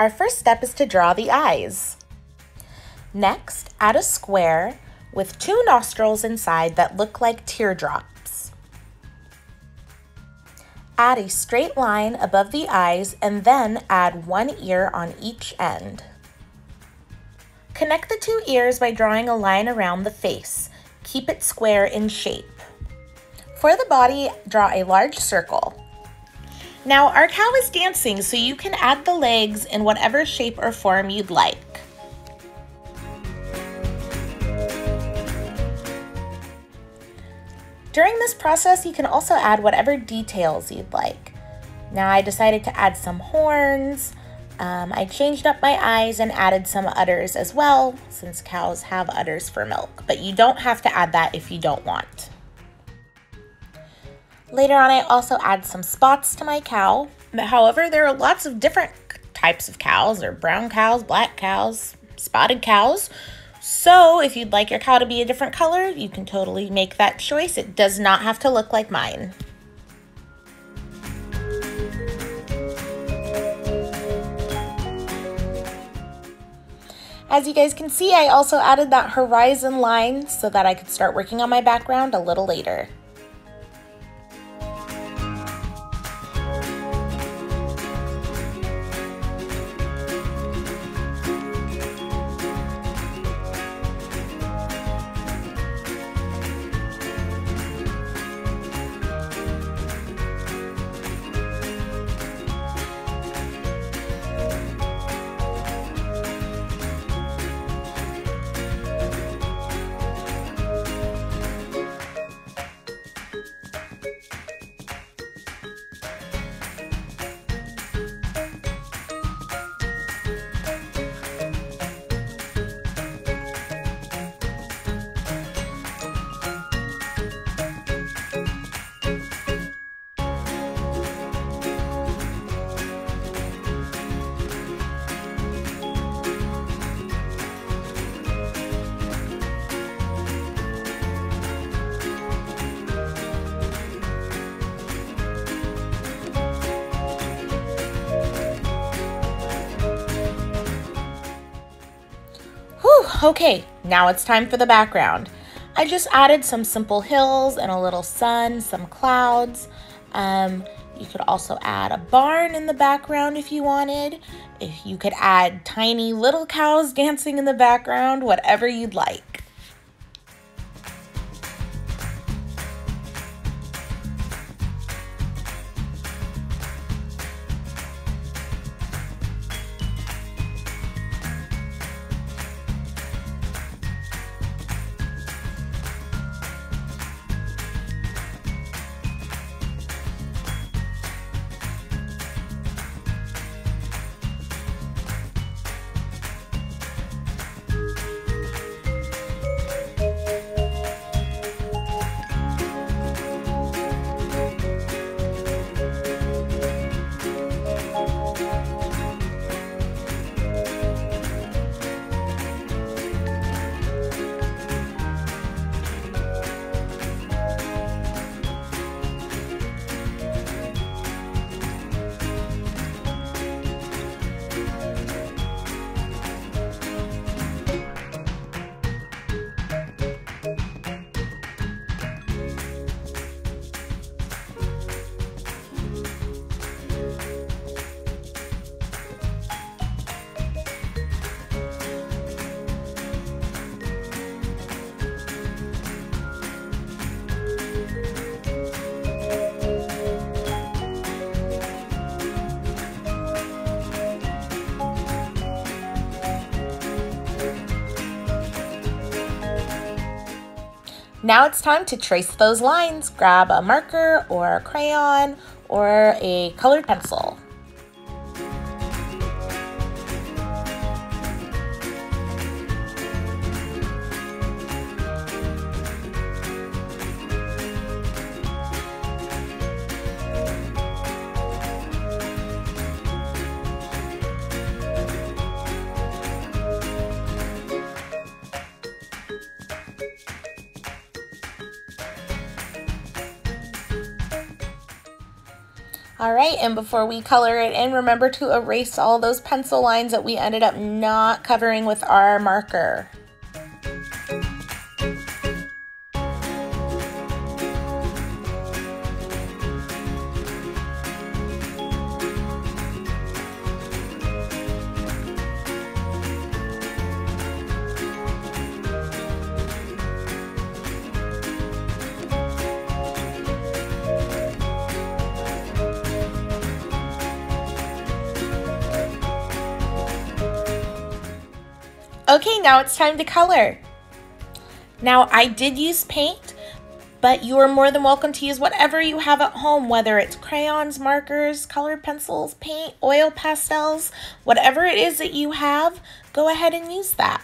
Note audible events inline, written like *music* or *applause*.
Our first step is to draw the eyes. Next, add a square with two nostrils inside that look like teardrops. Add a straight line above the eyes and then add one ear on each end. Connect the two ears by drawing a line around the face. Keep it square in shape. For the body, draw a large circle. Now our cow is dancing, so you can add the legs in whatever shape or form you'd like. During this process, you can also add whatever details you'd like. Now I decided to add some horns. Um, I changed up my eyes and added some udders as well, since cows have udders for milk, but you don't have to add that if you don't want. Later on, I also add some spots to my cow. However, there are lots of different types of cows. There are brown cows, black cows, spotted cows. So if you'd like your cow to be a different color, you can totally make that choice. It does not have to look like mine. As you guys can see, I also added that horizon line so that I could start working on my background a little later. Okay, now it's time for the background. I just added some simple hills and a little sun, some clouds. Um, you could also add a barn in the background if you wanted. If you could add tiny little cows *laughs* dancing in the background, whatever you'd like. Now it's time to trace those lines. Grab a marker or a crayon or a colored pencil. All right, and before we color it in, remember to erase all those pencil lines that we ended up not covering with our marker. Okay, now it's time to color. Now, I did use paint, but you are more than welcome to use whatever you have at home, whether it's crayons, markers, colored pencils, paint, oil pastels, whatever it is that you have, go ahead and use that.